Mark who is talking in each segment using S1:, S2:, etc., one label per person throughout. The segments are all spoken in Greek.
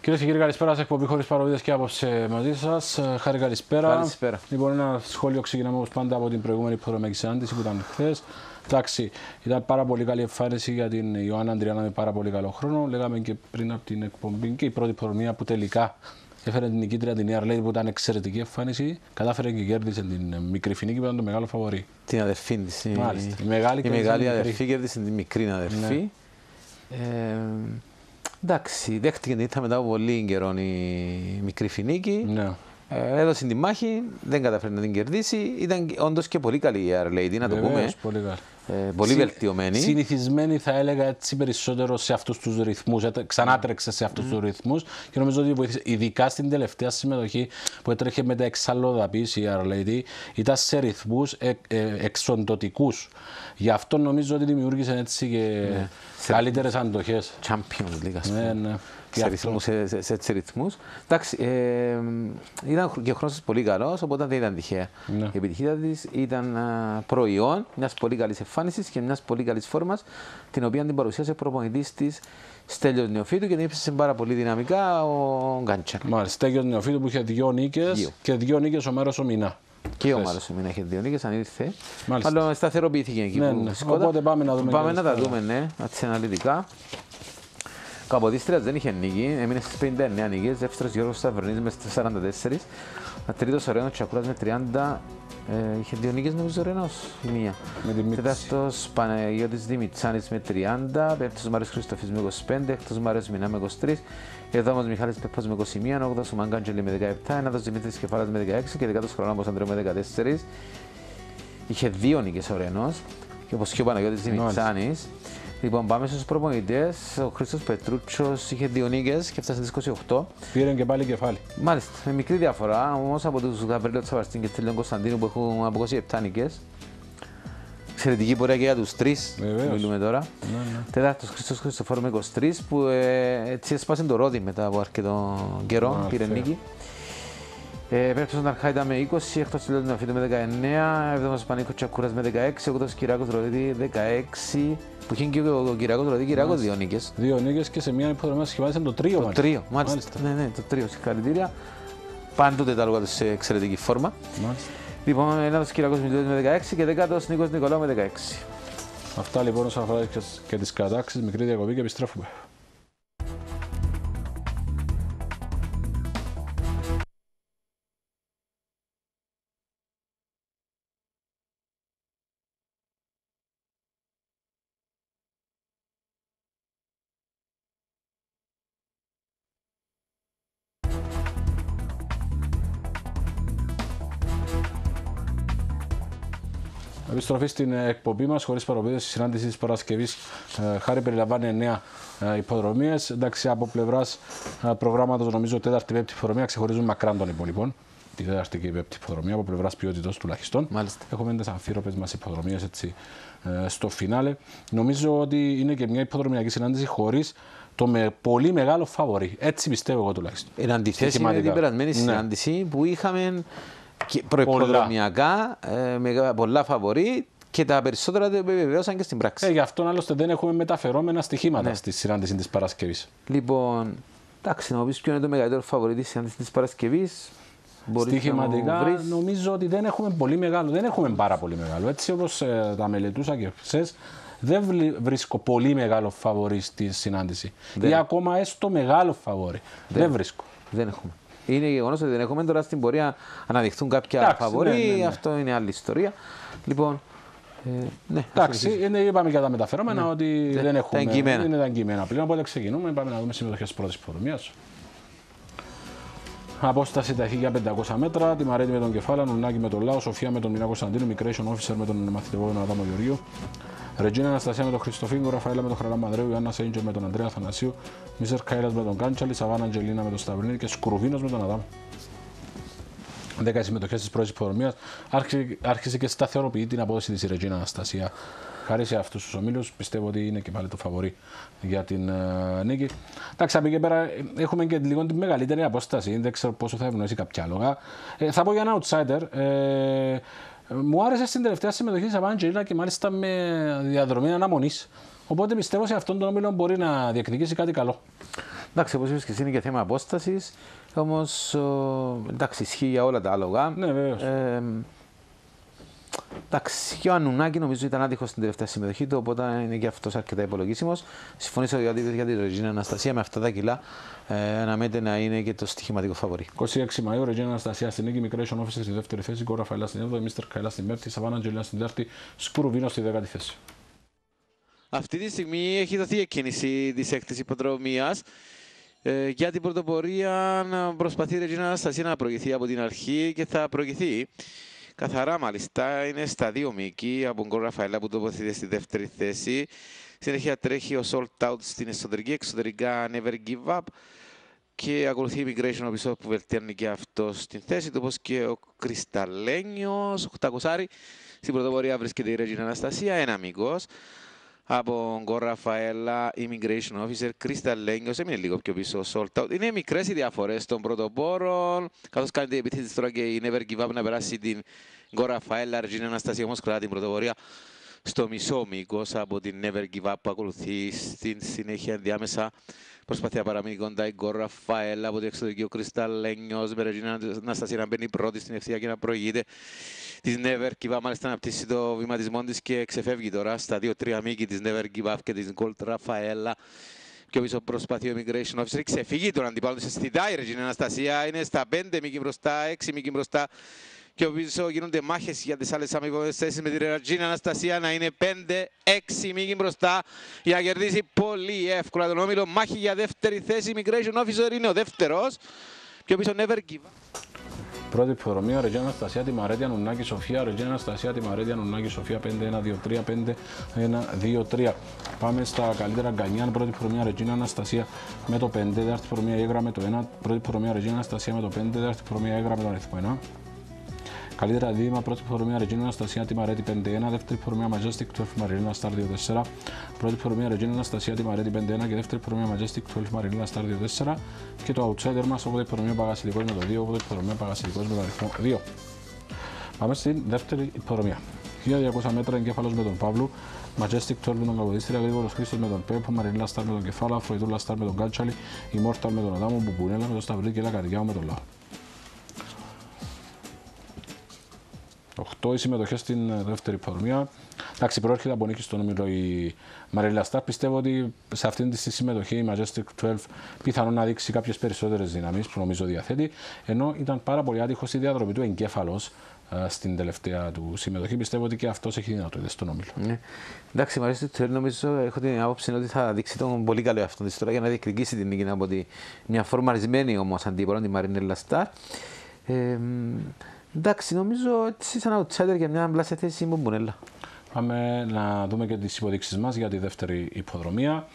S1: Κυρίες και κύριοι, καλησπέρα σε εκπομπή χωρίς παροδίε και άποψε μαζί σας. Χάρη, καλησπέρα.
S2: Καλησπέρα.
S1: Λοιπόν, ένα σχόλιο ξεκινάμε όπως πάντα από την προηγούμενη υποδομική συνάντηση που ήταν χθες. Εντάξει, ήταν πάρα πολύ καλή εμφάνιση για την Ιωάννα Αντριάννα με πάρα πολύ καλό χρόνο. Λέγαμε και πριν από την εκπομπή και η πρώτη προνομία που τελικά έφερε την νικήτρια την Ιαρ που ήταν εξαιρετική εμφάνιση. Κατάφερε και κέρδισε την μικρή φινίκη που ήταν το μεγάλο φαβορή.
S2: Την αδερφή της.
S1: Μάλιστα. Η μεγάλη,
S2: η μεγάλη αδερφή κέρδισε την μικρή αδερφή. Ναι. Ε, εντάξει, δέχτηκε την ήττα μετά από πολύ καιρό η μικρή φινίκη.
S1: Ναι.
S2: Ε, έδωσε τη μάχη, δεν καταφέρει να την κερδίσει. Ήταν όντως και πολύ καλή η Air να το πούμε.
S1: Πολύ, καλή.
S2: Ε, πολύ Συ, βελτιωμένη.
S1: Συνηθισμένη, θα έλεγα έτσι περισσότερο σε αυτούς τους ρυθμούς. Ξανάτρεξε σε αυτούς mm. τους ρυθμούς και νομίζω ότι βοήθησε. Ειδικά στην τελευταία συμμετοχή που έτρεχε με τα εξαλλόδαπη η Air ήταν σε ρυθμούς ε, ε, εξοντοτικούς. Γι' αυτό νομίζω ότι δημιούργησε έτσι και ναι. καλύτερες αντοχές.
S2: Champions League,
S1: ναι, ναι
S2: σε, ρυθμούς, σε, σε, σε έτσι ρυθμούς. Εντάξει, ε, ήταν και ο χρόνος πολύ καλός, οπότε δεν ήταν τυχαία. Ναι. Η επιτυχία της ήταν α, προϊόν μιας πολύ καλής εμφάνισης και μιας πολύ καλής φόρμας, την οποία την παρουσίασε ο προπονητής της Στέλιος Νεοφίτου και την ύψησε πάρα πολύ δυναμικά ο Γκάντσερ.
S1: Μάλιστα, Στέλιος Νεοφίτου που είχε δύο νίκες και δύο νίκες ο Μέρος ο Μινά.
S2: Και ο Μάρος ο Μινά είχε δύο νίκες, αν ήρθε. Αλλά σταθεροποιήθηκε εκεί
S1: ναι, που ναι. Οπότε πάμε να δούμε.
S2: Πάμε να τα δούμε, ναι, αναλυτικά. Καποδίστρια δεν είχε νίκη, έμεινε στις 59 νίκες. Δεύτερος Γιώργος Σταυρνή μες 44. Τρίτος ο Ρένο Τσακούρας με 30. Ε, είχε δύο νίκες νομίζω ο Ρένο. Μία. Τέταρτος Παναγιώτης Δημητσάνης με 30. Πέμπτος Μάριος Χριστοφής με 25. Έκτος Μάριος Μινά με 23. Εβδόμος Μιχάλης Πέπα με 21. Όγδος ο Μαγκάντζελη με 17. Ένατο Δημήτρης Κεφάλας με 16. Και δεκάτος Χρονάμπο Αντρέου με 14. Είχε δύο νίκες ο Ρένο. Και όπως και ο Παναγιώτης Δημητσάνης. Λοιπόν, πάμε στους προπονητές. Ο Χρήστος Πετρούτσο είχε δύο νίκες και έφτασε στις 28.
S1: Πήρε και πάλι κεφάλι.
S2: Μάλιστα, με μικρή διαφορά όμως από τους Γαβρίλιο Τσαβαστίν και Τελειών Κωνσταντίνου που έχουν από 27 νίκες. Εξαιρετική πορεία και για τους τρεις. Μιλούμε τώρα. Ναι, ναι. Τέταρτος Χρήστος Χριστοφόρο με 23 που ε, έτσι έσπασε το ρόδι μετά από αρκετό καιρό. Πήρε νίκη. Ε, Πέμπτος ο Ναρχάιτα με 20, εκτός του Ναφίδου με 19, έβδομος Πανίκος Τσακούρας με 16, όγδος Κυράκος Ροδίδη 16, που είχε και ο Κυράκος Ροδίδη Κυράκος δύο νίκες.
S1: Δύο νίκες και σε μια υποδομή σχημάτισαν το τρίο.
S2: Το τρίο, μάλιστα. μάλιστα. Ναι, ναι, το τρίο, συγχαρητήρια. Πάντοτε τα λόγια τους σε εξαιρετική φόρμα. Μάλιστα. Λοιπόν, ένας Κυράκος με 16 και δεκάτος Νίκος Νικολάου με 16.
S1: Αυτά λοιπόν όσον αφορά και τις κατάξεις, μικρή διακοπή και επιστρέφουμε. Επιστροφή στην εκπομπή μας, χωρίς παροπίδες, η συνάντηση της Παρασκευής. Ε, χάρη περιλαμβάνει 9 ε, υποδρομίες. Εντάξει, από πλευράς ε, προγράμματος, νομίζω, τέταρτη πέμπτη υποδρομία ξεχωρίζουν μακράν των υπόλοιπων. Τη τέταρτη και η πέμπτη υποδρομία, από πλευράς ποιότητα τουλάχιστον.
S2: Μάλιστα.
S1: Έχουμε τις αμφίροπες μας υποδρομίες στο φινάλε. Νομίζω ότι είναι και μια υποδρομιακή συνάντηση χωρίς το με πολύ μεγάλο φαβορή. Έτσι πιστεύω εγώ τουλάχιστον.
S2: Είναι αντιθέσει με την περασμένη ναι. συνάντηση που είχαμε προϋποδρομιακά, ε, με πολλά φαβορή και τα περισσότερα δεν επιβεβαίωσαν και στην πράξη.
S1: Ε, γι' αυτό άλλωστε δεν έχουμε μεταφερόμενα στοιχήματα ναι. στη συνάντηση της Παρασκευής.
S2: Λοιπόν, εντάξει, να πει ποιο είναι το μεγαλύτερο φαβορή της συνάντησης της Παρασκευής.
S1: Στοιχηματικά νομίζω ότι δεν έχουμε πολύ μεγάλο, δεν έχουμε πάρα πολύ μεγάλο. Έτσι όπως ε, τα μελετούσα και χθες, δεν βρίσκω πολύ μεγάλο φαβορή στη συνάντηση. Δεν. Ή ακόμα έστω μεγάλο φαβορή. Δεν, δεν βρίσκω.
S2: Δεν έχουμε. Είναι γεγονός ότι δεν έχουμε τώρα στην πορεία αναδειχθούν κάποια φαβορή. Ναι, ναι, ναι. Αυτό είναι άλλη ιστορία. Λοιπόν,
S1: ε, ναι, Εντάξει, είναι, είπαμε για τα μεταφερόμενα ναι. ότι δεν έχουμε.
S2: Τα εγκυμένα.
S1: Είναι τα εγκυμένα πλέον. Οπότε ξεκινούμε. Πάμε να δούμε συμμετοχές πρώτης υποδομία. Απόσταση τα 1500 μέτρα. Τη Μαρέτη με τον Κεφάλα, Νουλνάκη με τον Λάο, Σοφία με τον Μινάκο Σαντίνου, Migration Officer με τον μαθητευόμενο Αδάμο Γεωργίου. Ρετζίνα Αναστασία με τον Χριστοφίνγκο, Ραφαέλα με τον Χαραλά Μανδρέου, Ιωάννα Σέιντζερ με τον Αντρέα Θανασίου, Μίσερ Κάιλα με τον Κάντσαλη, Σαβάνα Αντζελίνα με τον Σταυρίνη και Σκρουβίνο με τον Αδάμ. 10 συμμετοχές της πρώτης υποδομίας. Άρχισε και σταθεροποιεί την απόδοση της Ρετζίνα Αναστασία. Χάρη σε αυτούς τους ομίλους, πιστεύω ότι είναι και πάλι το φαβορή για την uh, νίκη. Εντάξει, από εκεί πέρα έχουμε και λίγο τη μεγαλύτερη απόσταση. Δεν ξέρω πόσο θα ευνοήσει κάποια λόγα. Ε, θα πω για ένα outsider. Ε, μου άρεσε στην τελευταία συμμετοχή της Αβάντζελίνα και μάλιστα με διαδρομή αναμονής. Οπότε πιστεύω σε αυτόν τον όμιλο μπορεί να διεκδικήσει κάτι καλό.
S2: Εντάξει, όπως είπες και εσύ, είναι και θέμα απόστασης. Όμως, εντάξει, ισχύει για όλα τα άλογα.
S1: Ναι, βέβαια. Ε,
S2: Εντάξει, και ο Ανουνάκη νομίζω ήταν άτυχο στην τελευταία συμμετοχή του, οπότε είναι και αυτός αρκετά υπολογίσιμος. Συμφωνήσω για τη, για τη Ρεζίνα Αναστασία με αυτά τα κιλά ε, αναμένεται να είναι και το στοιχηματικό φαβορή.
S1: 26 Μαΐου, Ρεζίνα Αναστασία στην νίκη, Migration Officer στη δεύτερη θέση, Κόρα Φαϊλά στην 7η, Μίστερ Καϊλά στην πέμπτη, Σαβάνα Αντζελιά στην τέταρτη, Σκουρουβίνο στη δέκατη θέση.
S3: Αυτή τη στιγμή έχει δοθεί εκκίνηση της έκτη υποδρομίας. Ε, για την πρωτοπορία προσπαθεί η Ρεζίνα Αναστασία να προηγηθεί από την αρχή και θα προηγηθεί. Καθαρά μάλιστα είναι στα δύο μήκη από τον Ραφαέλα που τοποθετείται στη δεύτερη θέση. Συνέχεια τρέχει ο Sold Out στην εσωτερική, εξωτερικά Never Give Up. Και ακολουθεί η Immigration πίσω που βελτιώνει και αυτό στην θέση του, όπως και ο Κρυσταλένιος, 800 στην πρωτοπορία βρίσκεται η Ρέγινα Αναστασία, ένα μήκος από τον Ραφαέλα, Immigration Officer, Κρυσταλένιος, έμεινε λίγο πιο πίσω ο Sold Out. Είναι μικρές οι διαφορές των πρωτοπόρων, καθώς κάνει την επίθεση τώρα και η Never Give Up να περάσει την Ραφαέλα, Αργίνα Αναστασία όμως κρατά την πρωτοπορία στο μισό μήκος από την Never Give Up που ακολουθεί στην συνέχεια ενδιάμεσα. Προσπαθεί να παραμείνει κοντά η Γκορ Ραφαέλα από την εξωτερική ο Κρυσταλένιος με Ρεζίνα Αναστασία να μπαίνει πρώτη στην ευθεία και να προηγείται. Της Never Give Up μάλιστα να πτήσει το βηματισμό της και ξεφεύγει τώρα στα 2-3 μήκη της Never Give Up και της Γκολ Ραφαέλα και πίσω προσπαθεί ο Immigration Officer, ξεφύγει τον αντιπάλο της στη Τάιρε, η Αναστασία. Είναι στα 5 μήκη μπροστά, 6 μήκη μπροστά και πίσω γίνονται μάχες για τις άλλες αμοιβόμενες θέσεις με τη Ρετζίνα Αναστασία να είναι 5-6 μήκη μπροστά για να κερδίσει πολύ εύκολα τον όμιλο. Μάχη για δεύτερη θέση, Immigration Officer είναι ο δεύτερος και πίσω Never Give
S1: Πρώτη υποδρομία, Ρετζίνα Αναστασία, τη Μαρέτια Νουνάκη Σοφία, Ρετζίνα Αναστασία, τη Μαρέτια Νουνάκη Σοφία 5-1-2-3, 5-1-2-3. Πάμε στα καλύτερα γκανιάν. Πρώτη υποδρομία, Ρετζίνα Αναστασία με το 5, δεύτερη υποδρομία, Έγρα με το 1, πρώτη υποδρομία, Ρετζίνα Αναστασία με το 5, δεύτερη υποδρομία, Έγρα με το αριθμό 1. Καλύτερα δίδυμα, πρώτη φορμία Ρετζίνο Αναστασία Τιμαρέτη 5-1, δεύτερη φορμία Majestic 12 Μαριλίνα Star 2-4, πρώτη φορμία Ρετζίνο Αναστασία Τιμαρέτη 5-1 και δεύτερη φορμία Majestic 12 Μαριλίνα Star 2-4 και το outsider μας, όποτε φορμία Παγασιλικός με το 2, όποτε φορμία Παγασιλικός με το αριθμό 2. Πάμε στην δεύτερη φορμία. 1200 μέτρα εγκέφαλος με τον Παύλου, Majestic 12 με τον Καποδίστρια, Γρήγορος Χρήστος με τον Πέπο, Μαριλίνα Star με τον Κεφάλα, Φροϊδούλα Star με τον Κάτσαλη, Immortal με τον Αδάμο, Μπουμπουνέλα με τον Σταυρί και Λακαριά με τον Λάο. 8 οι συμμετοχές στην ε, δεύτερη πορμία. Εντάξει, προέρχεται από νίκη στον όμιλο η Μαρίλα Στάρ. Πιστεύω ότι σε αυτήν τη συμμετοχή η Majestic 12 πιθανόν να δείξει κάποιες περισσότερες δυναμίες που νομίζω διαθέτει. Ενώ ήταν πάρα πολύ άτυχος στη διαδρομή του εγκέφαλος ε, στην τελευταία του συμμετοχή. Πιστεύω ότι και αυτός έχει δυνατότητα στον όμιλο. Ναι.
S2: Εντάξει, η Majestic 12 νομίζω έχω την άποψη ότι θα δείξει τον πολύ καλό αυτό της τώρα για να διεκδικήσει την νίκη από τη, μια φορμαρισμένη όμως αντίπολο, τη Μαρίνελα Στάρ. Ε, Εντάξει, νομίζω ότι σαν outsider για μια μπλάσια θέση η Μπουνέλα.
S1: Πάμε να δούμε και τις υποδείξεις μας για τη δεύτερη υποδρομία.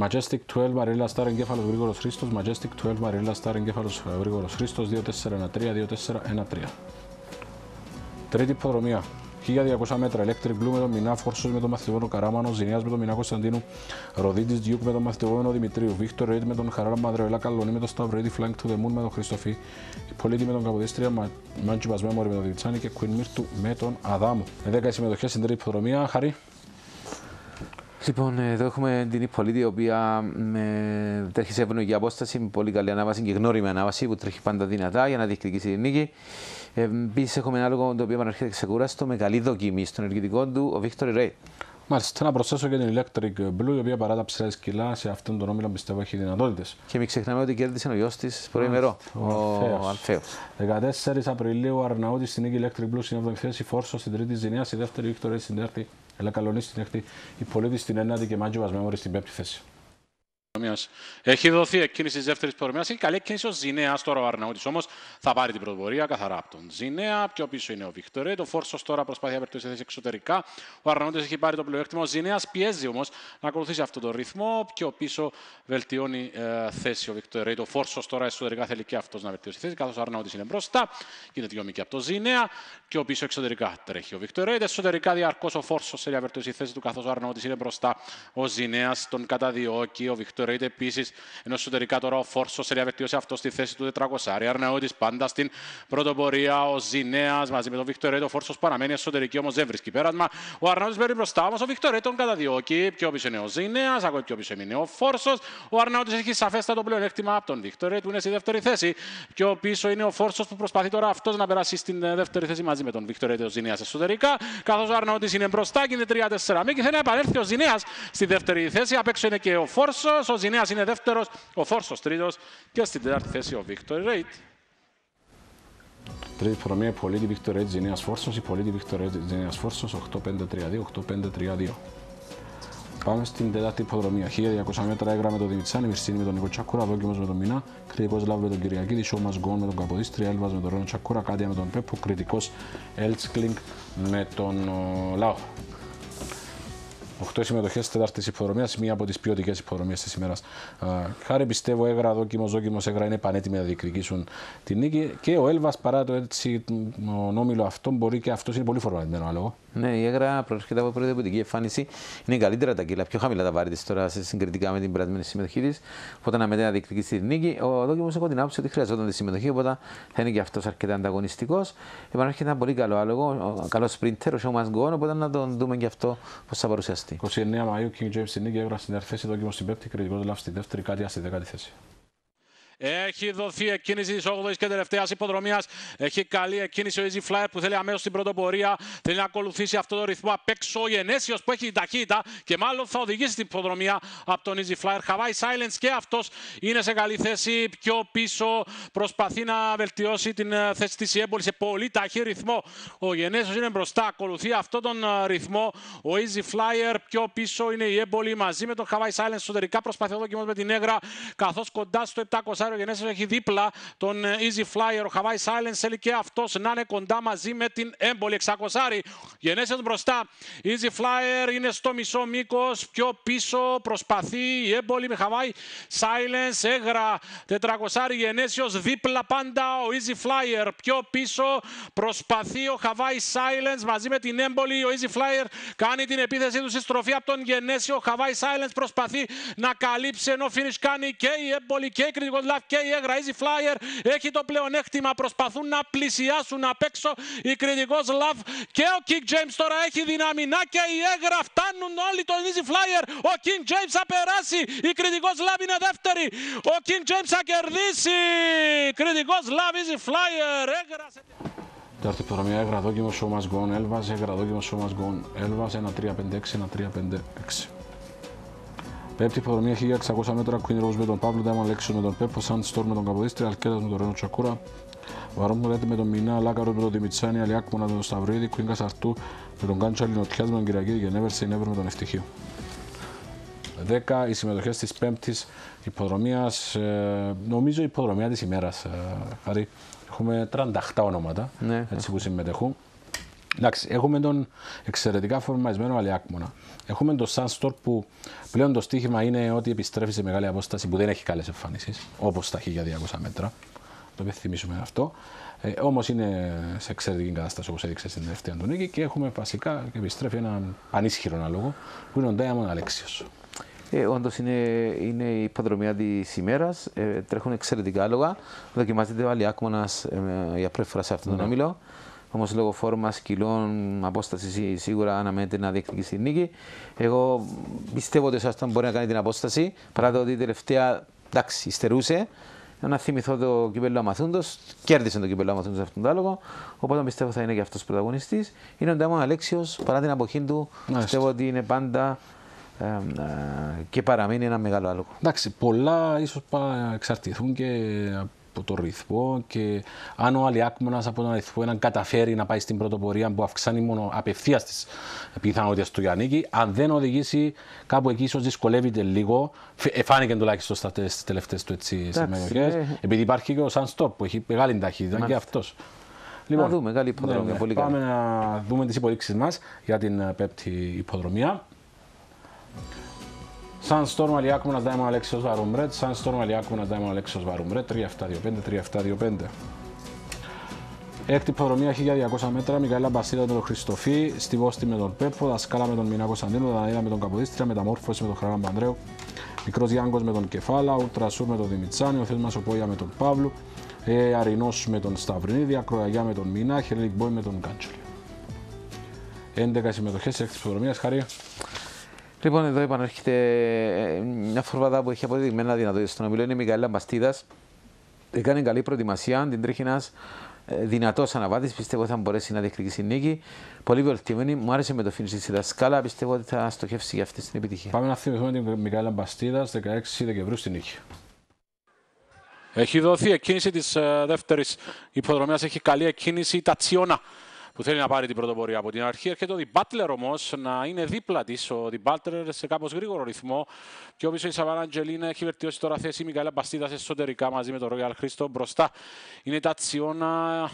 S1: Majestic 12 Marilla Star εγκέφαλος Γρήγορος Χρήστος. Majestic 12 Marilla Star εγκέφαλος Γρήγορος Χρήστος 2-4-1-3, 2-4-1-3. Τρίτη υποδρομία. 1200 μέτρα Electric Blue με τον Μινά Φόρσο με τον μαθητηγόνο Καράμανο, Ζηνία με τον Μινά Κωνσταντίνου, Ροδίτη Διούκ με τον μαθητηγόνο Δημητρίου, Βίκτορ Ρέιτ με τον Χαράλα Μαδρεολά Καλονί με τον Σταυρέτη Flank to the Moon με τον Χριστοφή, η Πολίτη με τον Καποδίστρια, Μάντζι Πασμέμορη με τον Διτσάνη και Queen Μύρτου με τον Αδάμου. 10 συμμετοχέ στην τρίτη υποδρομία, Χαρή.
S2: Λοιπόν, εδώ έχουμε την Υπολίτη, η οποία με... τρέχει σε ευνοϊκή απόσταση, με πολύ καλή ανάβαση και γνώριμη ανάβαση που τρέχει πάντα δυνατά για να διεκδικήσει την νίκη. Επίσης, έχουμε ένα άλλο το οποίο αναρχείται ξεκούραστο με καλή δοκιμή στον ενεργητικό του, ο Βίκτορ Ρέι.
S1: Μάλιστα, να προσθέσω και την Electric Blue, η οποία παρά τα ψηλά σκυλά σε αυτόν τον όμιλο πιστεύω έχει δυνατότητες.
S2: Και μην ξεχνάμε ότι κέρδισε ο γιος της προημερό, ο, ο Αλφαίος.
S1: 14 Απριλίου, ο Αρναούτης στην νίκη Electric Blue στην 7η θέση, Φόρσο στην τρίτη Ζηνία, στη δεύτερη Βίκτορ Ρέι στην τέταρτη, Ελακαλονή στην έκτη, η Πολίτη στην ένατη και Μάντζο Βασμέμορη στην πέμπτη θέση.
S4: Έχει δοθεί εκκίνηση της δεύτερης πορεία. Έχει καλή εκκίνηση ο Ζηνέα τώρα ο Αρναούτης. Όμως θα πάρει την πρωτοβορία καθαρά από τον Ζηνέα. Πιο πίσω είναι ο Βικτορέ. Το Φόρσος τώρα προσπαθεί να περτώσει θέση εξωτερικά. Ο Αρναούτης έχει πάρει το πλεονέκτημα. Ο Ζηνέα πιέζει όμως να ακολουθήσει αυτό το ρυθμό. Πιο πίσω βελτιώνει ε, θέση ο Βικτορέ. Το Φόρσος τώρα εσωτερικά θέλει και αυτός να βελτιώσει θέση. Καθώς ο Αρναούτης είναι μπροστά. Γίνεται δυο μήκη από το Ζηνέα. Και ο πίσω εξωτερικά τρέχει ο Βικτορέ. Εσωτερικά διαρκώς ο Φόρσος θέλει να βελτιώσει θέση του καθώς ο Αρναούτης είναι μπροστά. Ο Ζηνέα τον καταδιώκει. Ο Βικτορέ Victor επίσης. Ενώ εσωτερικά τώρα ο Φόρσος σε διαβελτίωσε αυτό στη θέση του 400. Αρναούτης πάντα στην πρωτοπορία. Ο Ζηνέας μαζί με τον Victor Ο Φόρσος παραμένει εσωτερική όμως δεν βρίσκει πέρασμα. Ο Αρναούτης παίρνει μπροστά όμως. Ο Victor τον καταδιώκει. Πιο πίσω είναι ο Ζηνέας. Ακόμη πιο πίσω είναι ο Φόρσος. Ο Αρναούτης έχει σαφέστατο πλεονέκτημα από τον Victor που είναι στη δεύτερη θέση. Πιο πίσω είναι ο Φόρσος που προσπαθεί τώρα αυτός να περάσει στην δεύτερη θέση μαζί με τον Victor ο Ζηνέας εσωτερικά. Καθώς ο Αρναούτης είναι μπροστά και είναι 3-4 και θέλει να επανέλθει ο Ζηνέας στη δεύτερη θέση. Απ' έξω είναι και ο Φόρσος. Ο Ζηνέα είναι δεύτερος. Ο Φόρσος τρίτος. Και στην τέταρτη θέση ο Victor Ρέιτ.
S1: Τρίτη προμήθεια η πολίτη Βίκτορ Ρέιτ Ζηνίας Φόρσος, η πολίτη Βίκτορ Ρέιτ Ζηνίας Φόρσος 8532-8532. Πάμε στην τέταρτη υποδρομία. 1200 μέτρα έγρα με τον Δημητσάνη, Μυρσίνη με τον Νίκο Τσακούρα, Δόκιμος με τον Μινά, Κριτικός Λάβ με τον Κυριακίδη, Σο Γκόν με τον Καποδίστρια, Έλβας με τον Ρόνο Τσακούρα, Κάτια με τον Πέπο, Κριτικός Έλτσκλινγκ με τον Λάο. 8 συμμετοχές τη τέταρτης υποδρομία, μία από τις ποιοτικέ υποδρομίε της ημέρας. Χάρη πιστεύω, έγρα δόκιμος, δόκιμος έγρα είναι πανέτοιμοι να διεκδικήσουν την νίκη και ο Έλβας παρά το έτσι νόμιλο αυτό μπορεί και αυτός είναι πολύ φορμαρισμένο άλογο.
S2: Ναι, η έγρα προέρχεται από προεδρευτική εμφάνιση. Είναι καλύτερα τα κιλά, πιο χαμηλά τα βάρη της τώρα σε συγκριτικά με την περασμένη συμμετοχή της. Οπότε να μετά διεκδικήσει την νίκη. Ο Δόκιμος έχω την άποψη ότι χρειαζόταν τη συμμετοχή, οπότε θα είναι και αυτός αρκετά ανταγωνιστικός. Επανέρχεται ένα πολύ καλό άλογο, καλός σπρίντερ, ο Σιώμα Γκόν, οπότε να τον δούμε και αυτό πώς θα παρουσιαστεί.
S1: 29 Μαου King James στην νίκη, έγρα στην θέση, Δόκιμο στην πέπτη, κριτικό λάβει στη δεύτερη, κάτι στη δέκατη θέση.
S4: Έχει δοθεί εκκίνηση της 8η και τελευταίας υποδρομία. Έχει καλή εκκίνηση ο Easy Flyer που θέλει αμέσως την πρωτοπορία. Θέλει να ακολουθήσει αυτό το ρυθμό απ' έξω. Ο Γενέσιος που έχει ταχύτητα και μάλλον θα οδηγήσει την υποδρομία από τον Easy Flyer. Hawaii Silence και αυτός είναι σε καλή θέση. Πιο πίσω προσπαθεί να βελτιώσει την ε, θέση της Ιέμπολης σε πολύ ταχύ ρυθμό. Ο Γενέσιος είναι μπροστά. Ακολουθεί αυτόν τον ε, ρυθμό. Ο Easy Flyer πιο πίσω είναι η Έμπολη μαζί με τον Hawaii Silence εσωτερικά. Προσπαθεί ο με την έγρα καθώς κοντά στο 700 ο Γενέσιο έχει δίπλα τον ε, Easy Flyer. Ο Hawaii Silence θέλει και αυτός να είναι κοντά μαζί με την έμπολη 600. Γενέσιο μπροστά. Easy Flyer είναι στο μισό μήκος. Πιο πίσω προσπαθεί η έμπολη με Hawaii Silence. Έγρα 400. Γενέσιο δίπλα πάντα ο Easy Flyer. Πιο πίσω προσπαθεί ο Hawaii Silence μαζί με την έμπολη. Ο Easy Flyer κάνει την επίθεση του στη στροφή από τον Γενέσιο. Ο Hawaii Silence προσπαθεί να καλύψει ενώ finish κάνει και η έμπολη και η Critical Love και η έγρα Easy Flyer έχει το πλεονέκτημα. Προσπαθούν να πλησιάσουν απ' έξω η κριτικός Love και ο King James τώρα έχει δυναμινά και η έγρα φτάνουν όλοι τον Easy Flyer. Ο King James θα περάσει. Η κριτικός Love είναι δεύτερη. Ο King James θα κερδίσει. Κριτικός Love Easy Flyer. Έγρα σε...
S1: Τέταρτη προνομιά έγρα δόκιμο show must go on, Έλβας, έγρα δόκιμο show must go on, Έλβας, 1-3-5-6, 1-3-5-6. Πέπτη υποδρομή 1600 μέτρα, Queen Rose με τον Παύλο, Diamond Lexus με τον Πέπο, Sandstorm με τον Καποδίστρια, Αλκέτα με τον Ρένο Τσακούρα, Βαρόν Μουρέτη με τον Μινά, Λάκαρο με τον Δημητσάνη, Αλιάκμονα με τον Σταυρίδη, Queen Κασαρτού με τον Κάντσο Αλληνοτιάς με τον Κυριακίδη και Never Say Never με τον Ευτυχίο. 10 οι συμμετοχέ τη πέμπτη υποδρομία, ε, νομίζω η υποδρομία τη ημέρα. Ε, έχουμε 38 ονόματα ναι. έτσι, που συμμετέχουν. Εντάξει, έχουμε τον εξαιρετικά φορμαρισμένο Αλιάκμονα. Έχουμε τον Sunstore που πλέον το στίχημα είναι ότι επιστρέφει σε μεγάλη απόσταση που δεν έχει καλές εμφανίσεις, όπως τα 1200 μέτρα. Το επιθυμίσουμε αυτό. Ε, Όμως είναι σε εξαιρετική κατάσταση όπως έδειξε στην τελευταία του νίκη και έχουμε βασικά και επιστρέφει έναν ανίσχυρο ανάλογο που είναι ο Diamond Αλέξιος.
S2: Ε, Όντως είναι, είναι η υποδρομία τη ημέρας. Ε, τρέχουν εξαιρετικά άλογα. Δοκιμάζεται ο Αλιάκμονας ε, για πρώτη φορά σε αυτόν τον ναι. Όμιλο. Όμως λόγω φόρμα κιλών, απόσταση σίγουρα αναμένεται να διεκδικήσει νίκη. Εγώ πιστεύω ότι ο Σάστον μπορεί να κάνει την απόσταση παρά το ότι τελευταία εντάξει, υστερούσε. Να θυμηθώ το κυπέλο Αμαθούντος, κέρδισε το κυπέλο Αμαθούντος αυτόν τον άλογο. Οπότε πιστεύω θα είναι και αυτός πρωταγωνιστής. Είναι ο Ντάμον Αλέξιος, παρά την αποχή του, πιστεύω ότι είναι πάντα ε, ε, και παραμένει ένα μεγάλο άλογο.
S1: Εντάξει, πολλά ίσως εξαρτηθούν και από το ρυθμό και αν ο Αλιάκμονα από τον ρυθμό να καταφέρει να πάει στην πρωτοπορία που αυξάνει μόνο απευθείας τις πιθανότητες του Γιάννικη, αν δεν οδηγήσει κάπου εκεί, ίσως δυσκολεύεται λίγο. Φάνηκε τουλάχιστον στις τελευταίες του συμμετοχές. Ναι. Επειδή υπάρχει και ο Σαν Στόπ που έχει μεγάλη ταχύτητα και αυτός.
S2: Λοιπόν, να δούμε, καλή υποδρομία. Ναι, πολύ
S1: πάμε να δούμε τις υποδείξεις μας για την πέπτη υποδρομία. Σαν Storm Αλιάκμονα Diamond Αλέξιο Βαρουμπρέτ, Σαν Storm Αλιάκμονα Diamond Αλέξιο Βαρουμπρέτ, 3725-3725. Έκτη υποδρομία 1200 μέτρα, Μικαέλα Μπασίδα με τον Χριστοφή, Στιβόστη με τον Πέπο, Δασκάλα με τον Μινάκο Σαντίνο, Δανίλα με τον Καποδίστρια, Μεταμόρφωση με τον Χαράμπα Ανδρέου, Μικρός Γιάνγκος με τον Κεφάλα, Ουλτρασούρ με τον Δημητσάνη, ο Θέσμας Οπόια με τον Παύλου, ε, Αρινός με τον Σταυρινίδη, Ακροαγιά με τον Μινά, Χελίκ Μπόι με τον Κάντσολη. 11 συμμετοχές, 6 ψηφοδρομίας, Χαρία.
S2: Λοιπόν, εδώ επανέρχεται ε, μια φορβάδα που έχει αποδεδειγμένα δυνατότητα στον ομιλό. Είναι η Μικαέλα Μπαστίδα. Έκανε καλή προετοιμασία. Την τρέχει ένας δυνατός αναβάτης. Πιστεύω ότι θα μπορέσει να διεκδικήσει νίκη. Πολύ βελτιωμένη. Μου άρεσε με το φίνι της δασκάλα. Πιστεύω ότι θα στοχεύσει για αυτή την επιτυχία.
S1: Πάμε να θυμηθούμε την Μικαέλα Μπαστίδα 16 Δεκεμβρίου στην νίκη.
S4: Έχει δοθεί εκκίνηση της δεύτερης υποδρομία. Έχει καλή εκκίνηση η Τατσιώνα που θέλει να πάρει την πρωτοπορία από την αρχή. Έρχεται ο Διμπάτλερ όμως να είναι δίπλα της. Ο Διμπάτλερ σε κάπως γρήγορο ρυθμό. Και όποιο η Σαββάνα Αντζελίνα έχει βελτιώσει τώρα θέση η Μικαέλα Μπαστίδα εσωτερικά μαζί με τον Ρόγιαλ Χρήστο. Μπροστά είναι η Τατσιώνα.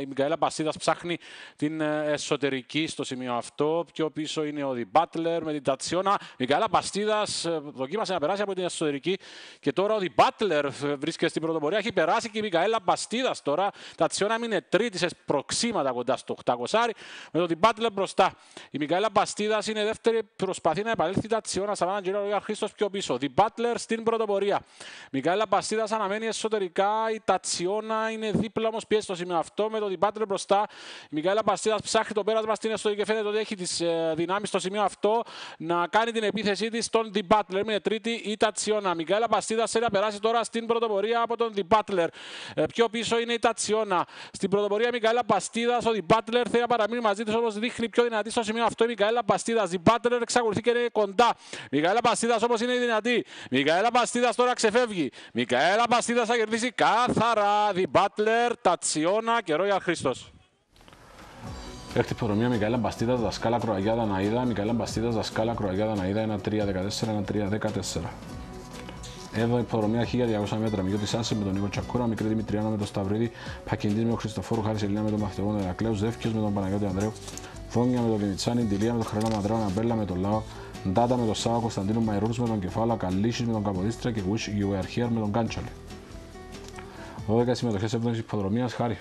S4: Η Μικαέλα Μπαστίδας ψάχνει την εσωτερική στο σημείο αυτό. Πιο πίσω είναι ο Διμπάτλερ με την Τατσιώνα. Η Μικαέλα Μπαστίδας δοκίμασε να περάσει από την εσωτερική. Και τώρα ο Διμπάτλερ βρίσκεται στην πρωτοπορία. Έχει περάσει και η Μικαέλα Μπαστίδας τώρα. Τατσιώνα είναι τρίτη σε προξήματα κοντά στο 800 με το Μπάτλερ μπροστά. Η Μικαέλα Μπαστίδας είναι δεύτερη, προσπαθεί να επαλέλθει τα Τσιώνας Σαββάνα Τζιρό Χρήστος πιο πίσω. Την Μπάτλερ στην πρωτοπορία. Μικαέλα Μπαστίδας αναμένει εσωτερικά. Η Τατσιώνα είναι δίπλα όμως πιέζει στο σημείο αυτό με το Μπάτλερ μπροστά. Η Μικαέλα Μπαστίδας ψάχνει το πέρασμα στην εσωτερική και φαίνεται ότι έχει τις ε, δυνάμεις στο σημείο αυτό να κάνει την επίθεσή της στον Μπάτλερ. Είναι τρίτη η Τατσιώνα. Μικαέλα Μπαστίδας θέλει να περάσει τώρα στην πρωτοπορία από τον Μπάτλερ. Ε, πιο πίσω είναι η Τατσιώνα. Στην πρωτοπορία Μικαέλα Μπαστίδας, ο Μπάτλερ Μπάτλερ θέλει να παραμείνει μαζί τη όμω δείχνει πιο δυνατή στο σημείο αυτό η Μικαέλα Μπαστίδας. Η Μπάτλερ εξακολουθεί και είναι κοντά. Μικαέλα Μπαστίδας όμω είναι δυνατή. Μικαέλα Μπαστίδας τώρα ξεφεύγει. Μικαέλα Μπαστίδας θα κερδίσει καθαρά. Δι Μπάτλερ, Τατσιώνα και Ρόγια Χρήστος.
S1: Έρχεται προνομία Μικαέλα Μπαστίδας, δασκάλα Κροαγιά Δαναίδα. Μικαέλα Μπαστίδας, δασκάλα Κροαγιά Δαναίδα 1-3-14, 1-3-14. Εδώ υποδρομή αρχή για 200 μέτρα. Μιώτη Σάσε με τον Νίκο Τσακούρα, μικρή Δημητριάνο με τον Σταυρίδη, Πακεντή με τον Χριστοφόρου, Χάρη Σελίνα με τον Μαθητογόνο Ερακλέου, Ζεύκιο με τον Παναγιώτη Ανδρέου, Φόνια με τον Δημητσάνη, Ντιλία με τον Χρένα Μαντρέο, Ναμπέλα με τον Λάο, Ντάτα με τον Σάο, Κωνσταντίνο Μαϊρούρ με τον Κεφάλα, Καλίσι με τον Καποδίστρα και Wish You Were Here με τον Κάντσαλη. 12 συμμετοχέ 7η υποδρομία, χάρη.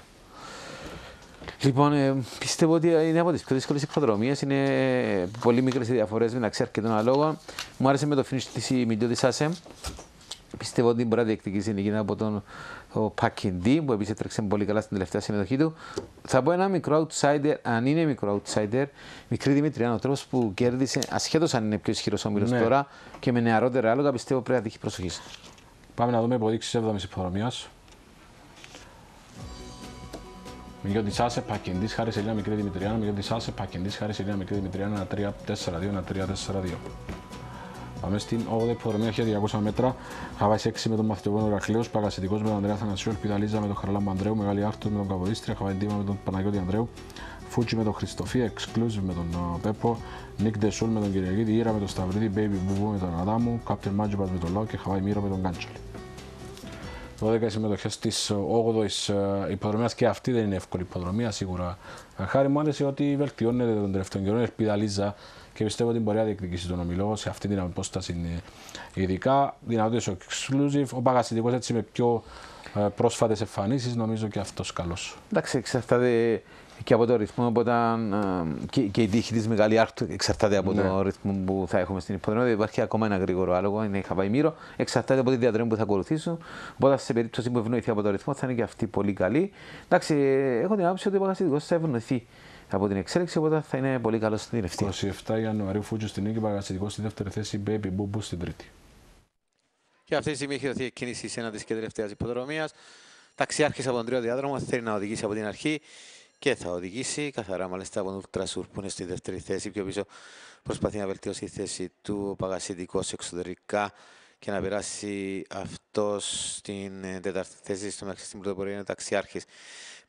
S2: Λοιπόν, ε, πιστεύω ότι είναι από τι πιο δύσκολε υποδρομίε. Είναι πολύ μικρέ οι διαφορέ μεταξύ αρκετών αλόγων. Μου άρεσε με το finish τη Μιντιώτη Σάσε. Πιστεύω ότι μπορεί να διεκδικήσει νίκη από τον Πακιντή, που επίσης έτρεξε πολύ καλά στην τελευταία συμμετοχή του. Θα πω ένα μικρό outsider, αν είναι μικρό outsider, μικρή Δημητριάνο, ο τρόπος που κέρδισε, ασχέτως αν είναι πιο ισχυρός όμιλο ναι. τώρα και με νεαρότερα άλογα, πιστεύω πρέπει να τύχει προσοχής.
S1: Πάμε να δούμε υποδείξεις 7η υποδρομία. Μιγιόντι Σάσε, Πακεντής, Χάρη Σελίνα, μικρή Δημητριάνο. Μιγιόντι Σάσε, Πακεντής, Χάρη Σελίνα, μικρή Δημητριάνο. 1-3-4-2, 1-3-4-2. Πάμε στην 8η υποδρομή, έχει 200 μέτρα. Χαβάη 6 με τον μαθητικό Ρακλέο, Παγασιτικό με τον Ανδρέα Θανασιού, Ελπιδαλίζα με τον Χαραλάμπ Ανδρέου, Μεγάλη Άρτο με τον Καβοδίστρια, Χαβάη Ντίμα με τον Παναγιώτη Ανδρέου, Φούτσι με τον Χριστοφία, Exclusive με τον Πέπο, Νίκ Ντεσούλ με τον Κυριακίδη, Ήρα με τον Σταυρίδη, Baby Μπουμπού με τον Αδάμου, Captain Μάτζιπα με τον Λάο και Χαβάη Μύρο με τον Κάντσολη. 12 συμμετοχέ τη 8η υποδρομία και αυτή δεν είναι εύκολη υποδρομία σίγουρα. Χάρη μου άρεσε ότι βελτιώνεται τον τελευταίο καιρό. Ελπίδα Λίζα και πιστεύω ότι μπορεί να διεκδικήσει τον ομιλό σε αυτή την απόσταση. Ειδικά δυνατότητες exclusive, ο Παγασιτικός έτσι με πιο ε, πρόσφατες εμφανίσεις, νομίζω και αυτός καλός.
S2: Εντάξει, εξαρτάται και από το ρυθμό όταν, ε, και, και η τύχη της μεγάλη άρτου εξαρτάται από ναι. το ρυθμό που θα έχουμε στην υποδρομή. Υπάρχει ακόμα ένα γρήγορο άλογο, είναι η Χαβαϊμύρο. Εξαρτάται από τη διαδρομή που θα ακολουθήσουν. Οπότε σε περίπτωση που ευνοηθεί από το ρυθμό θα είναι και αυτή πολύ καλή. Εντάξει, έχω την άποψη ότι ο Παγασιτικός θα ευνοηθεί από την εξέλιξη, οπότε θα είναι πολύ καλό στην τελευταία.
S1: 27 Ιανουαρίου Φούτζος στην νίκη, Παγασιτικό στη δεύτερη θέση, Baby Boo στην τρίτη.
S3: Και αυτή τη στιγμή έχει δοθεί κίνηση σε ένα τη και τελευταίας υποδρομίας. Ταξιάρχης από τον τρίτο διάδρομο θέλει να οδηγήσει από την αρχή και θα οδηγήσει καθαρά μάλιστα από τον Ultrasur που είναι στη δεύτερη θέση. Πιο πίσω προσπαθεί να βελτιώσει τη θέση του Παγασιτικός εξωτερικά και να περάσει αυτός στην ε, τέταρτη θέση στο μέχρι στην πρωτοπορία είναι ταξιάρχης.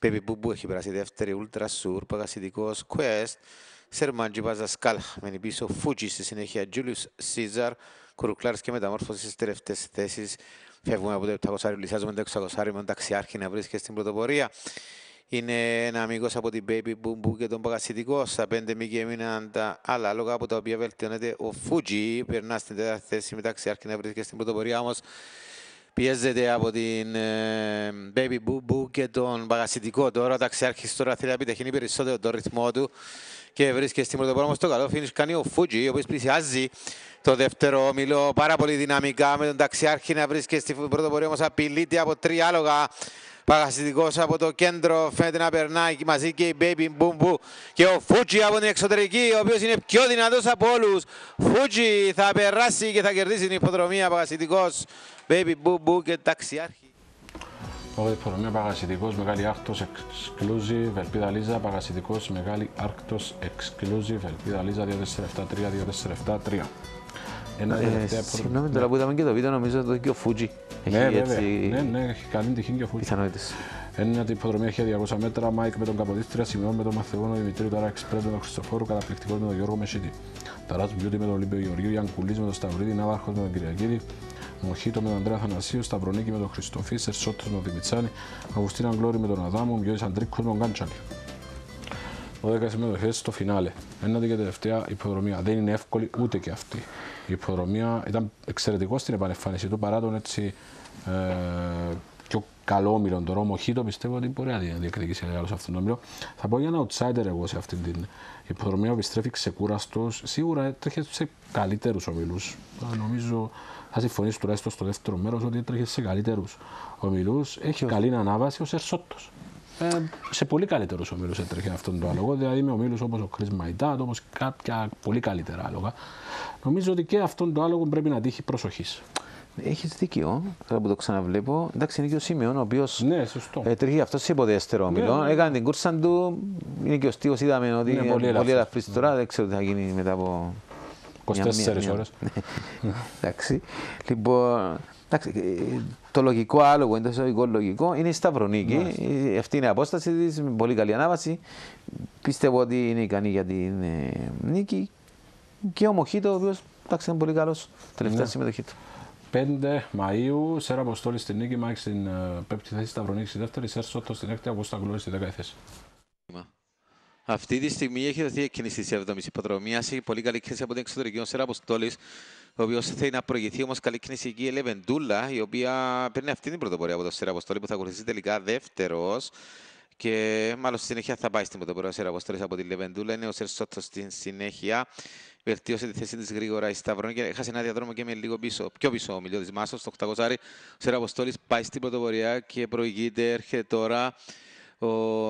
S3: Baby Μπουμπού έχει περάσει δεύτερη, Ultra Sur, Παγασιτικός, Quest, Σερμάντζι Παζασκάλ, μένει πίσω, Φούτζι στη συνέχεια, Julius Caesar, Κουρουκλάρης και μεταμόρφωση στις τελευταίες θέσεις. Φεύγουμε από το 700, λυσιάζουμε το 600 με τον ταξιάρχη να βρίσκεται στην πρωτοπορία. Είναι ένα αμυγό από την Baby Boom και τον Παγασιτικό. Στα πέντε μήκη έμειναν τα άλλα λόγα από τα οποία βελτιώνεται ο Φούτζι. Περνά στην τέταρτη θέση με ταξιάρχη να βρίσκεται στην πρωτοπορία όμως πιέζεται από την ε, Baby Boo Boo και τον Παγασιτικό τώρα. Ο ταξιάρχης τώρα θέλει να επιταχύνει περισσότερο το ρυθμό του
S2: και βρίσκεται στην πρωτοπόρα όμως το καλό φίνις κάνει ο Φούτζι, ο οποίος πλησιάζει το δεύτερο όμιλο πάρα πολύ δυναμικά με τον ταξιάρχη να βρίσκεται στην πρωτοπορία όμως απειλείται από τρία άλογα. Παγασιτικός από το κέντρο φαίνεται να περνάει μαζί και η Baby Boom Boo και ο Φούτζι από την εξωτερική ο οποίος είναι πιο δυνατός από όλους. Φούτζι θα περάσει και θα κερδίσει την υποδρομία Παγασιτικός, Baby Boom Boo και ταξιάρχη.
S1: Λόγω υποδομία Παγασιτικός, Μεγάλη Άρκτος, Exclusive, Ελπίδα Λίζα, Παγασιτικός, Μεγάλη Άρκτος, Exclusive, Ελπίδα Λίζα, 2473, 2473. Ένα
S5: Ε,
S1: τελευταία
S5: Συγγνώμη τώρα που είδαμε και το βίντεο, νομίζω ότι και ο Φούτζι
S1: Ναι,
S5: έχει
S1: βέβαια.
S5: έτσι
S1: Ναι, ναι, έχει καλή τυχή και ο Φούτζι.
S5: πιθανότητες.
S1: Ένα την υποδρομή έχει 200 μέτρα, Μάικ με τον Καποδίστρια, Σιμεών με τον Μαθηγόνο Δημητρίου, Τάρα Εξπρές με τον Χριστοφόρου, Καταπληκτικός με τον Γιώργο Μεσίτη. Ταράς Μπιούτι με τον Ολύμπιο Γεωργίου, Γιάν Κουλής με τον Σταυρίδη, Ναύαρχος με τον Κυριακίδη, Μοχίτο με τον Αντρέα Θανασίου, Σταυρονίκη με τον Χριστοφή, Σερσότος με τον Δημητσάνη, Αγουστίνα Γκλώρη με τον Αδάμο, Μιώδης Αντρίκος με τον Κάντσαλη. 12 συμμετοχέ στο φινάλε. Ένατη και τελευταία υποδρομία. Δεν είναι εύκολη ούτε και αυτή. Η υποδρομία ήταν εξαιρετικό στην επανεμφάνιση του παρά τον έτσι ε, πιο καλό όμιλο. Τώρα ο Μοχίτο πιστεύω ότι μπορεί να διεκδικήσει άλλο σε αυτόν τον όμιλο. Θα πω για ένα outsider εγώ σε αυτήν την υποδρομία που επιστρέφει ξεκούραστος. Σίγουρα έτρεχε σε καλύτερους ομιλού. Νομίζω θα συμφωνήσει τουλάχιστον στο δεύτερο μέρος ότι έτρεχε σε καλύτερους ομιλού. Έχει καλή ανάβαση ο Σερσότος. Ε, σε πολύ καλύτερου ομίλους έτρεχε αυτόν τον άλογο. Δηλαδή με ομίλους όπως ο Κρι Μαϊτάτ, όπως κάποια πολύ καλύτερα άλογα. Νομίζω ότι και αυτόν τον άλογο πρέπει να τύχει προσοχής.
S5: Έχεις δίκιο, τώρα που το ξαναβλέπω. Εντάξει, είναι και ο Σίμεων, ο οποίος
S1: Ναι, σωστό.
S5: ε, τρέχει αυτός σε υποδέστερο όμιλο.
S1: ναι.
S5: Έκανε την κούρσα του. Είναι και ο Στίος, είδαμε ότι
S1: Είναι
S5: είναι
S1: πολύ
S5: πολύ
S1: ελαφρύς.
S5: ελαφρύς τώρα. Δεν ξέρω τι θα γίνει μετά από.
S1: 24
S5: μια- μια- μια-
S1: ώρες.
S5: εντάξει. Λοιπόν, εντάξει, ε, το λογικό άλογο, είναι το εισαγωγικό λογικό, είναι η Σταυρονίκη. Ε, Αυτή είναι η απόσταση της, με πολύ καλή ανάβαση. Πιστεύω ότι είναι ικανή για την ε, νίκη. Και ο Μοχίτο, ο οποίος ήταν πολύ καλός τελευταία
S1: Ναι.
S5: συμμετοχή του.
S1: 5 Μαΐου, Σέρα Αποστόλη στην νίκη, Μάικ στην ε, πέμπτη θέση, Σταυρονίκη στη δεύτερη, Σέρσοτο στην έκτη, Αγούστα Γκλώρη στη δέκατη θέση.
S2: Αυτή τη στιγμή έχει δοθεί εκκίνηση τη 7η υποδρομίας. Έχει πολύ καλή κίνηση από την εξωτερική ο Σέρα Αποστόλη, ο οποίος θέλει να προηγηθεί όμως καλή κίνηση εκεί η Λεβεντούλα, η οποία παίρνει αυτή την πρωτοπορία από τον Σέρα Αποστόλη που θα ακολουθήσει τελικά δεύτερος. Και μάλλον στη συνέχεια θα πάει στην πρωτοπορία ο Σέρα Αποστόλης από τη Λεβεντούλα. Είναι ο Σερσότο στην συνέχεια. Βελτίωσε τη θέση της γρήγορα η Σταυρώνη και έχασε ένα διαδρόμο και με λίγο πίσω, πιο πίσω ο Μιλιώτης Μάσος. Στο 800 ο Σέρα Αποστόλης πάει στην πρωτοπορία και προηγείται. Έρχεται τώρα ο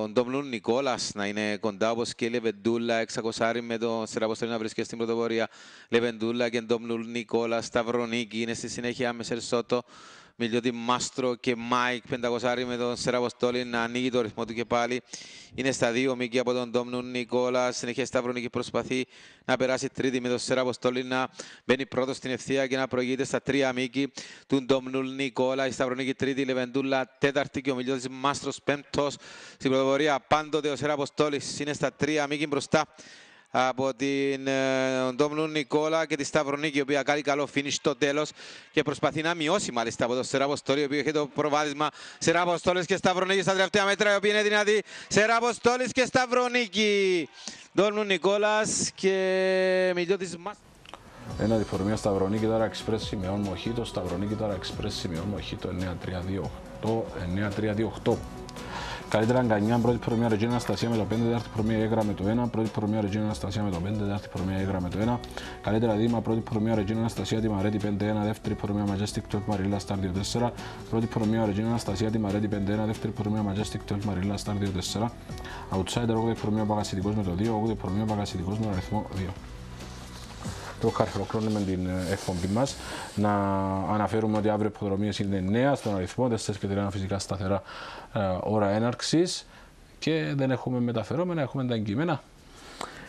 S2: Ντόμλουν Νικόλας να είναι κοντά όπως και η Λεβεντούλα. 600 με τον Σεραποστόλη να βρίσκεται στην πρωτοπορία. Λεβεντούλα και Ντόμλουν Νικόλα. Σταυρονίκη είναι στη συνέχεια με Σερσότο. Μιλιώτη Μάστρο και Μάικ 500 με τον Σεραποστόλη να ανοίγει το ρυθμό του και πάλι. Είναι στα δύο μήκη από τον Ντόμνουν Νικόλα. Συνεχεία Σταυρονίκη προσπαθεί να περάσει τρίτη με τον Σεραποστόλη να μπαίνει πρώτος στην ευθεία και να προηγείται στα τρία μήκη του Ντόμνουν Νικόλα. Η Σταυρονίκη τρίτη, η Λεβεντούλα τέταρτη και ο Μιλιώτης Μάστρος πέμπτος στην πρωτοπορία. Πάντοτε ο Σεραποστόλη είναι στα τρία μήκη μπροστά από την ε, Ντόμνου Νικόλα και τη Σταυρονίκη, η οποία κάνει καλό finish στο τέλος και προσπαθεί να μειώσει μάλιστα από το Σεραποστόλη, ο οποίο έχει το προβάδισμα Σεραποστόλη και Σταυρονίκη στα τελευταία μέτρα, η οποία είναι δυνατή. Σεραποστόλη και Σταυρονίκη. Ντόμνου Νικόλας και Μιλιώτης Μάστρο.
S1: Ένα διφορμία Σταυρονίκη τώρα Express σημειών Μοχίτο, Σταυρονίκη τώρα Express σημειών Μοχίτο 9328. Καλύτερα αγκανιά, πρώτη προμία Ρετζίνα Αναστασία με το 5, δεύτερη προμία Έγρα με το 1, πρώτη προμία Ρετζίνα Αναστασία με το 5, δεύτερη προμία Έγρα με το 1. Καλύτερα δήμα, πρώτη προμία Ρετζίνα Αναστασία τη Μαρέτη 5-1, δεύτερη προμία Majestic 12 Μαρίλα Star 2-4, πρώτη προμία Ρετζίνα Αναστασία τη Μαρέτη 5-1, δεύτερη προμία Majestic 12 Μαρίλα Star 2-4. Outsider 8 προμία Παγασιτικός με το 2, 8 προμία Παγασιτικός με τον αριθμό 2. Το χαρακτηροκρόνουμε την ε, εκπομπή μας. Να αναφέρουμε ότι αύριο οι υποδρομίε είναι νέα στον αριθμό, 4 και 3 φυσικά σταθερά ε, ώρα έναρξης και δεν έχουμε μεταφερόμενα, έχουμε τα εγκυμένα.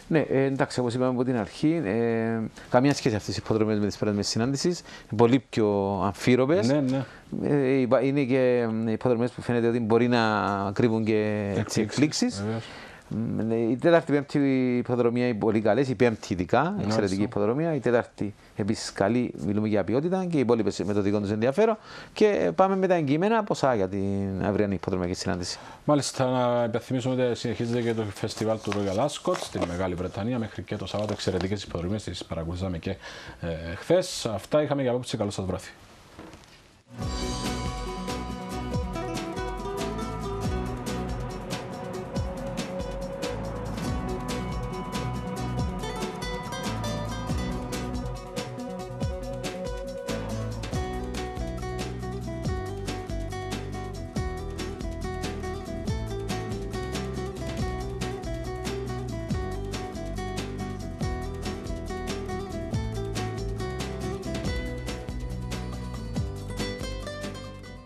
S5: Ναι, ε, εντάξει, όπως είπαμε από την αρχή, ε, καμία σχέση αυτές οι υποδρομίε με τις περασμένες συνάντησεις. Πολύ πιο αμφίροπες.
S1: Ναι, ναι.
S5: Ε, υπά- είναι και ε, υποδρομίε που φαίνεται ότι μπορεί να κρύβουν και έτσι, εκπλήξεις.
S1: Βεβαίως.
S5: Η τέταρτη, πέμπτη υποδρομία είναι πολύ καλές. Η πέμπτη ειδικά, εξαιρετική
S1: Μάλιστα.
S5: υποδρομία. Η τέταρτη επίσης καλή, μιλούμε για ποιότητα και οι υπόλοιπες με το δικό τους ενδιαφέρον. Και πάμε με τα εγκύμενα ποσά για την αυριανή υποδρομιακή συνάντηση.
S1: Μάλιστα, να υπενθυμίσουμε ότι συνεχίζεται και το φεστιβάλ του Royal Ascot στη Μεγάλη Βρετανία μέχρι και το Σαββάτο. Εξαιρετικές υποδρομίες, τις παρακολουθήσαμε και ε, χθες. Αυτά είχαμε για απόψη. Καλό σας βράδυ.